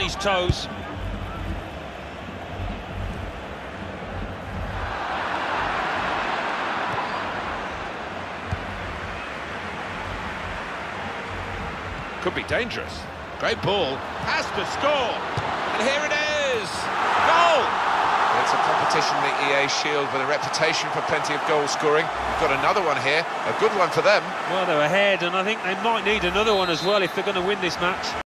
on his toes. Could be dangerous. Great ball. Has to score. And here it is. Goal! It's a competition, the EA Shield, with a reputation for plenty of goal scoring. We've got another one here, a good one for them. Well, they're ahead, and I think they might need another one as well if they're going to win this match.